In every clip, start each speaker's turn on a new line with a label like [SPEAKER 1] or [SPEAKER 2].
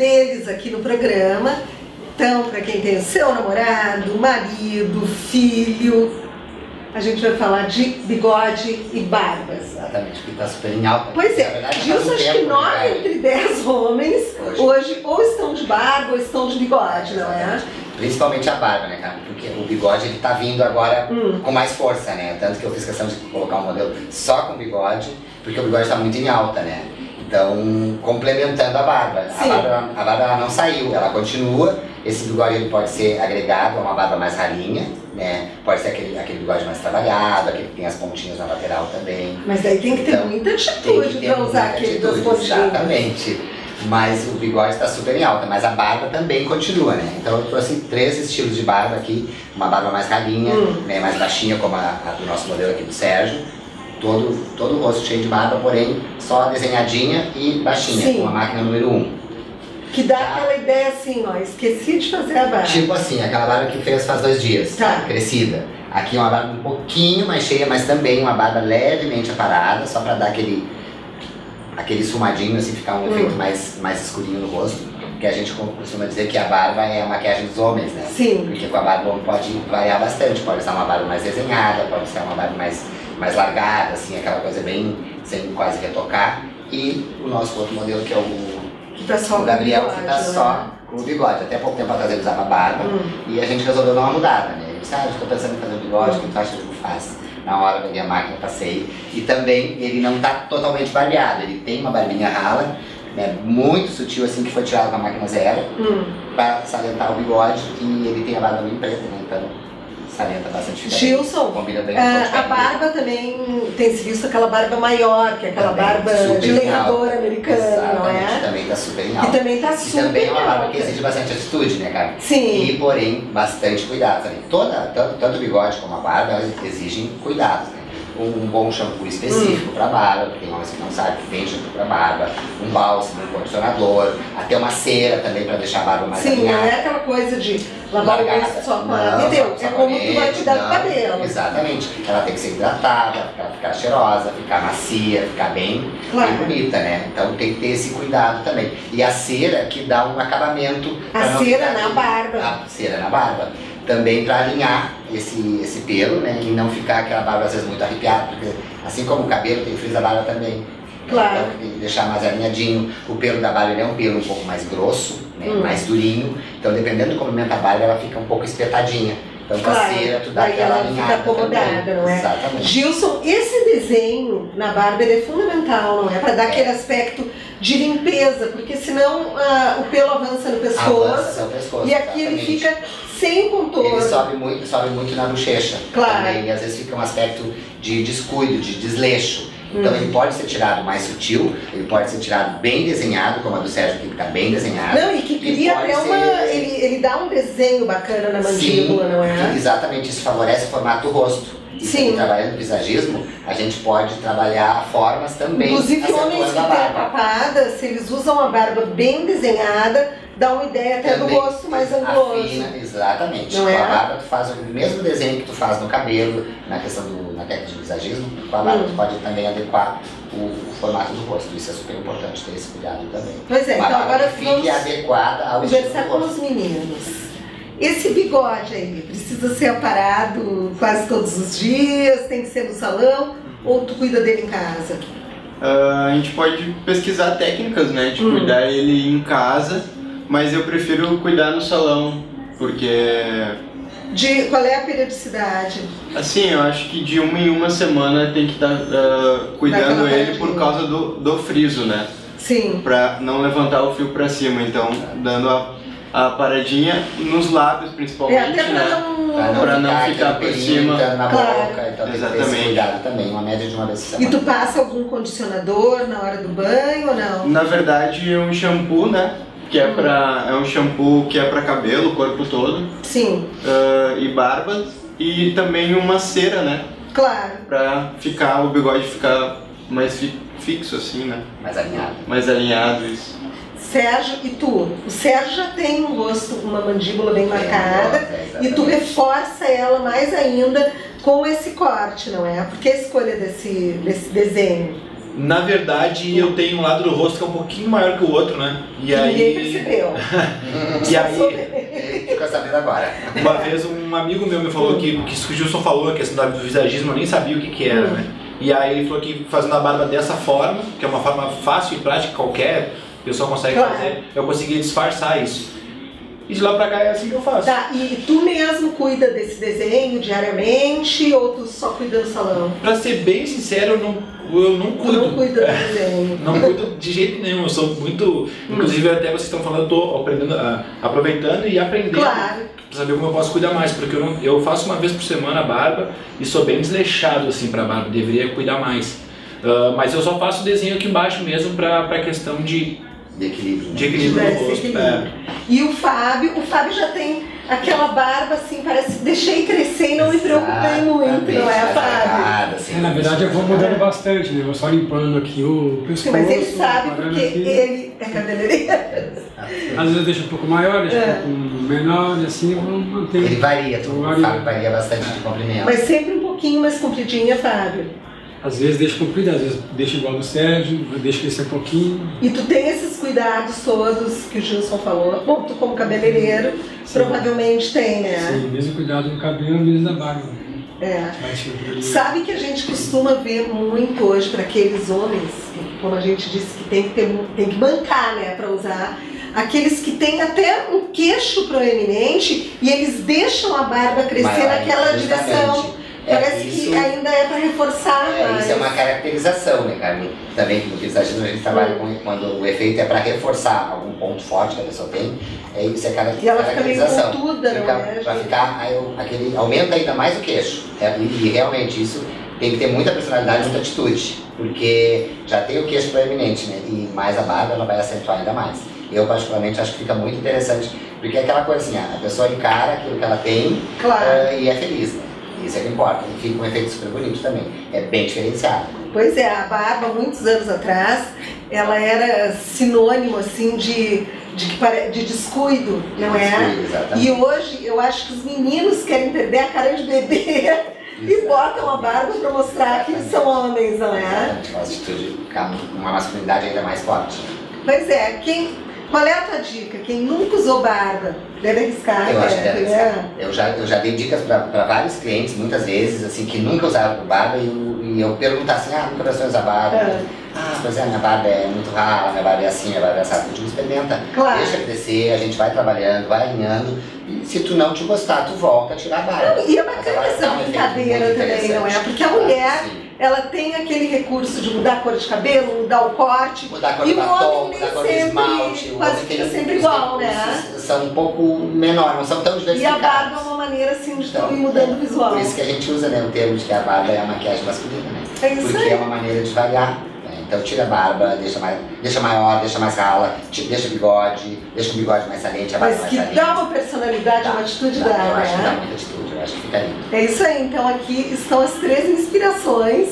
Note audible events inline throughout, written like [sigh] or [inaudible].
[SPEAKER 1] deles aqui no programa. Então, para quem tem seu namorado, marido, filho, a gente vai falar de bigode e barbas.
[SPEAKER 2] Exatamente, porque está super em alta.
[SPEAKER 1] Pois é, verdade, Gilson, acho que 9 né? entre 10 homens hoje. hoje. ou estão de barba ou estão de bigode, não é?
[SPEAKER 2] Principalmente a barba, né, cara? Porque o bigode ele tá vindo agora hum. com mais força, né? Tanto que eu fiz questão de colocar um modelo só com bigode, porque o bigode está muito em alta, né? Então, complementando a barba. A barba, a não saiu, ela continua. Esse bigode pode ser agregado a uma barba mais ralinha, né? Pode ser aquele, aquele bigode mais trabalhado, aquele que tem as pontinhas na lateral também.
[SPEAKER 1] Mas daí tem que ter então, muita atitude para usar aquele das pontinhas.
[SPEAKER 2] Exatamente. Mas o bigode está super em alta, mas a barba também continua, né? Então eu trouxe três estilos de barba aqui, uma barba mais ralinha, hum. né, mais baixinha, como a, a, do nosso modelo aqui do Sérgio, todo, todo o rosto cheio de barba, porém só desenhadinha e baixinha, Sim. com a máquina número 1. Um.
[SPEAKER 1] Que dá tá. aquela ideia assim, ó, esqueci de fazer a barba.
[SPEAKER 2] Tipo assim, aquela barba que fez faz dois dias, tá. crescida. Aqui uma barba um pouquinho mais cheia, mas também uma barba levemente aparada, só pra dar aquele aquele esfumadinho, assim, ficar um hum. efeito mais, mais escurinho no rosto. Porque a gente costuma dizer que a barba é a maquiagem dos homens, né?
[SPEAKER 1] Sim.
[SPEAKER 2] Porque com a barba o homem pode variar bastante. Pode ser uma barba mais desenhada, pode ser uma barba mais, mais largada, assim, aquela coisa bem, sem quase retocar. E o nosso outro modelo, que é o,
[SPEAKER 1] que tá só
[SPEAKER 2] o Gabriel, bigode, que tá né? só com o bigode. Até pouco tempo atrás ele usava barba hum. e a gente resolveu dar uma mudada, né? Ele disse, ah, estou pensando em fazer o bigode, o que tu acha que eu faço? na hora da minha máquina, passei. E também ele não está totalmente barbeado, ele tem uma barbinha rala, né, muito sutil assim, que foi tirada com a máquina zero, hum. para salientar o bigode e ele tem a barba bem preta, né, então salienta bastante diferente.
[SPEAKER 1] Gilson, combina bem uh, a barba também tem se visto aquela barba maior, que é aquela também, barba de lenhador americano, não é?
[SPEAKER 2] Também tá super alta.
[SPEAKER 1] E também tá super
[SPEAKER 2] E também é uma barba que exige bastante atitude, né, cara?
[SPEAKER 1] Sim.
[SPEAKER 2] E, porém, bastante cuidado. Toda, tanto, tanto o bigode como a barba exigem cuidados, né? Um bom shampoo específico hum. para barba, tem homens que não sabem que tem shampoo para barba, um bálsamo, um condicionador, até uma cera também para deixar a barba mais
[SPEAKER 1] Sim, alinhada. não é aquela coisa de lavar o rosto só com água e deu, é como tu vai te dar não, cabelo.
[SPEAKER 2] Exatamente, ela tem que ser hidratada, para ficar cheirosa, ficar macia, ficar bem, claro. bem bonita, né? Então tem que ter esse cuidado também. E a cera que dá um acabamento.
[SPEAKER 1] A cera na barba.
[SPEAKER 2] A cera na barba também para alinhar esse, esse pelo, né? E não ficar aquela barba às vezes muito arrepiada, porque assim como o cabelo tem frizz da barba também.
[SPEAKER 1] Claro.
[SPEAKER 2] Então, deixar mais alinhadinho. O pelo da barba é um pelo um pouco mais grosso, né? hum. mais durinho. Então dependendo do comprimento da barba, ela fica um pouco espetadinha. Então claro. a cera, tu dá Daí aquela ela fica
[SPEAKER 1] acomodada,
[SPEAKER 2] também.
[SPEAKER 1] não é?
[SPEAKER 2] Exatamente.
[SPEAKER 1] Gilson, esse desenho na barba é fundamental, não é? Para dar é. aquele aspecto de limpeza, porque senão uh, o pelo avança no pescoço,
[SPEAKER 2] avança no pescoço
[SPEAKER 1] e aqui
[SPEAKER 2] exatamente.
[SPEAKER 1] ele fica sem contorno.
[SPEAKER 2] Ele sobe muito, sobe muito na bochecha
[SPEAKER 1] claro.
[SPEAKER 2] também, e às vezes fica um aspecto de descuido, de desleixo. Então hum. ele pode ser tirado mais sutil, ele pode ser tirado bem desenhado, como a do Sérgio que fica bem desenhado.
[SPEAKER 1] Não, e que cria até ser... uma. Ele, ele dá um desenho bacana na mandíbula,
[SPEAKER 2] Sim,
[SPEAKER 1] não é?
[SPEAKER 2] Exatamente, isso favorece o formato do rosto. E
[SPEAKER 1] Sim.
[SPEAKER 2] trabalhando visagismo, a gente pode trabalhar formas também.
[SPEAKER 1] Inclusive homens que têm papada, se eles usam a barba bem desenhada, dá uma ideia até Também do rosto mais anguloso. Afina,
[SPEAKER 2] exatamente.
[SPEAKER 1] Não
[SPEAKER 2] com
[SPEAKER 1] é?
[SPEAKER 2] a barba tu faz o mesmo desenho que tu faz no cabelo, na questão do, na técnica de visagismo, com a barba hum. tu pode também adequar o, o, formato do rosto. Isso é super importante ter esse cuidado também.
[SPEAKER 1] Pois é,
[SPEAKER 2] uma
[SPEAKER 1] então agora
[SPEAKER 2] fique vamos adequada ao
[SPEAKER 1] conversar com os meninos. Esse bigode aí precisa ser aparado quase todos os dias, tem que ser no salão ou tu cuida dele em casa?
[SPEAKER 3] Uh, a gente pode pesquisar técnicas, né, de hum. cuidar ele em casa mas eu prefiro cuidar no salão, porque.
[SPEAKER 1] De qual é a periodicidade?
[SPEAKER 3] Assim, eu acho que de uma em uma semana tem que estar uh, cuidando ele por causa do, do friso, né?
[SPEAKER 1] Sim.
[SPEAKER 3] Pra não levantar o fio pra cima, então dando a, a paradinha nos lábios principalmente, é,
[SPEAKER 1] até pra
[SPEAKER 3] né?
[SPEAKER 1] Não...
[SPEAKER 2] Pra não, pra não ficar por cima.
[SPEAKER 1] Na
[SPEAKER 2] claro. boca, então Exatamente. cuidado também, uma média de uma vez por semana.
[SPEAKER 1] E tu passa algum condicionador na hora do banho ou não?
[SPEAKER 3] Na verdade, um shampoo, né? Que é para é um shampoo que é para cabelo, o corpo todo.
[SPEAKER 1] Sim.
[SPEAKER 3] Uh, e barba e também uma cera, né?
[SPEAKER 1] Claro.
[SPEAKER 3] Para ficar o bigode ficar mais fi, fixo assim, né?
[SPEAKER 2] Mais alinhado.
[SPEAKER 3] Mais alinhado isso.
[SPEAKER 1] Sérgio, e tu? O Sérgio já tem um rosto, uma mandíbula bem marcada é, e tu reforça ela mais ainda com esse corte, não é? Por que a escolha desse, desse desenho?
[SPEAKER 4] Na verdade, eu tenho um lado do rosto que é um pouquinho maior que o outro, né?
[SPEAKER 1] E que aí... ninguém percebeu. [laughs]
[SPEAKER 4] e aí...
[SPEAKER 2] Ficou sabendo agora.
[SPEAKER 4] Uma vez um amigo meu me falou que, que o Gilson falou, a questão do visagismo, eu nem sabia o que que era, né? E aí ele falou que fazendo a barba dessa forma, que é uma forma fácil e prática, qualquer pessoa consegue claro. fazer, eu consegui disfarçar isso. E de lá pra cá é assim que eu faço.
[SPEAKER 1] Tá, e tu mesmo cuida desse desenho diariamente ou tu só cuida do salão?
[SPEAKER 4] Pra ser bem sincero, eu não, eu não cuido.
[SPEAKER 1] Tu não cuida do desenho. [laughs]
[SPEAKER 4] não cuido de jeito nenhum, eu sou muito. Inclusive até vocês estão falando, eu tô aprendendo, aproveitando e aprendendo.
[SPEAKER 1] Claro.
[SPEAKER 4] Pra saber como eu posso cuidar mais, porque eu, não, eu faço uma vez por semana a barba e sou bem desleixado assim pra barba, deveria cuidar mais. Uh, mas eu só faço desenho aqui embaixo mesmo pra, pra questão de
[SPEAKER 2] de equilíbrio.
[SPEAKER 4] De equilíbrio rosto. Equilíbrio. É.
[SPEAKER 1] E o Fábio, o Fábio já tem aquela barba assim, parece deixei crescer e não me preocupei muito, não é, Fábio?
[SPEAKER 5] Assim, é, na verdade eu vou mudando bastante, né? Vou só limpando aqui o pescoço.
[SPEAKER 1] Mas ele sabe porque aqui. ele é cabeleireiro.
[SPEAKER 5] Às vezes eu deixo um pouco maior, deixo é. um pouco menor e assim eu vou manter.
[SPEAKER 2] Ele varia, tu, o Fábio varia bastante de comprimento.
[SPEAKER 1] Mas sempre um pouquinho mais compridinha, Fábio.
[SPEAKER 5] Às vezes deixa comprida, às vezes deixa igual do Sérgio, deixa crescer um pouquinho.
[SPEAKER 1] E tu tem esses cuidados todos que o Gilson falou? Bom, tu como cabeleireiro Sim. provavelmente tem, né?
[SPEAKER 5] Sim, mesmo cuidado no cabelo, mesmo da barba.
[SPEAKER 1] É. Sabe que a gente costuma ver muito hoje para aqueles homens, como a gente disse que tem que, ter, tem que bancar, né, para usar, aqueles que têm até um queixo proeminente e eles deixam a barba crescer Maior, naquela direção. É, Parece isso, que ainda é para reforçar.
[SPEAKER 2] É, mas... Isso é uma caracterização, né, Carmen? Também no visagismo a gente trabalha com quando o efeito é para reforçar algum ponto forte que a pessoa tem. É isso, é
[SPEAKER 1] caracterização. E ela fica meio
[SPEAKER 2] fica, não é? Para ficar, aí, aquele, aumenta ainda mais o queixo. É, e, e realmente isso tem que ter muita personalidade, muita atitude, porque já tem o queixo proeminente, né? E mais a barba ela vai acentuar ainda mais. Eu particularmente acho que fica muito interessante, porque é aquela coisa assim, a pessoa encara aquilo que ela tem
[SPEAKER 1] claro. uh,
[SPEAKER 2] e é feliz, né? Isso é que importa. E fica um efeito super bonito também. É bem diferenciado.
[SPEAKER 1] Pois é, a barba, muitos anos atrás, ela era sinônimo, assim, de, de, de descuido, não é?
[SPEAKER 2] Descuido, exatamente.
[SPEAKER 1] E hoje, eu acho que os meninos querem perder a cara de bebê [laughs] e botam a barba para mostrar que são homens, não é?
[SPEAKER 2] Uma atitude, uma masculinidade ainda mais forte.
[SPEAKER 1] Pois é, quem, qual é a tua dica? Quem nunca usou barba deve arriscar.
[SPEAKER 2] Eu acho que deve arriscar. É. Eu, já, eu já dei dicas para vários clientes, muitas vezes, assim, que nunca usaram barba e eu, e eu perguntar assim, ah, nunca pensou em usar barba? É. Ah, pois é, minha barba é muito rala, minha barba é assim, minha barba é essa. Tu experimenta,
[SPEAKER 1] claro.
[SPEAKER 2] deixa crescer, a gente vai trabalhando, vai alinhando. E se tu não te gostar, tu volta a tirar a barba.
[SPEAKER 1] Não, e é bacana essa brincadeira também, não é? Porque a mulher... ela tem aquele recurso de mudar a cor de cabelo, mudar o corte.
[SPEAKER 2] Mudar a cor do batom, mudar a cor do esmalte.
[SPEAKER 1] Quase fica sempre igual, né?
[SPEAKER 2] São um pouco menores, não são tão diversificados.
[SPEAKER 1] E a barba é uma maneira assim de então, ir mudando o visual.
[SPEAKER 2] Por isso que a gente usa né, o termo de que a barba é a maquiagem masculina, né?
[SPEAKER 1] É isso
[SPEAKER 2] Porque
[SPEAKER 1] aí.
[SPEAKER 2] é uma maneira de variar. Então tira a barba, deixa, mais, deixa maior, deixa mais rala, deixa o bigode, deixa o bigode mais saliente, a barba
[SPEAKER 1] Mas
[SPEAKER 2] mais
[SPEAKER 1] que
[SPEAKER 2] saliente.
[SPEAKER 1] dá uma personalidade, dá, uma atitude
[SPEAKER 2] dá,
[SPEAKER 1] dá,
[SPEAKER 2] eu
[SPEAKER 1] né?
[SPEAKER 2] acho que dá muita atitude, acho que fica lindo.
[SPEAKER 1] É isso aí, então aqui estão as três inspirações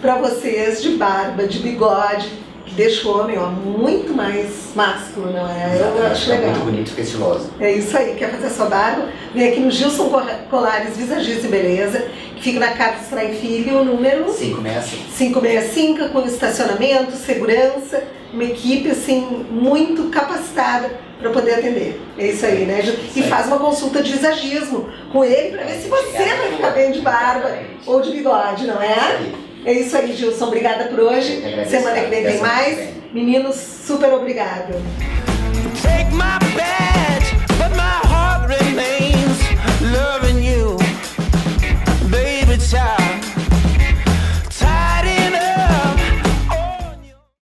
[SPEAKER 1] para vocês de barba, de bigode, que deixa o homem ó, muito mais másculo, não é?
[SPEAKER 2] Eu acho legal. muito bonito e estiloso.
[SPEAKER 1] É isso aí, quer fazer sua barba? Vem aqui no Gilson Colares Visagista e Beleza, que fica na Casa Estrai Filho, número
[SPEAKER 2] 565.
[SPEAKER 1] 565, com estacionamento, segurança, uma equipe assim muito capacitada para poder atender. É isso aí, né? E faz uma consulta de visagismo com ele para ver se você vai ficar bem de barba ou de bigode, não é? É isso aí, Gilson. Obrigada por hoje. Semana que vem tem mais. Meninos, super obrigado. Take my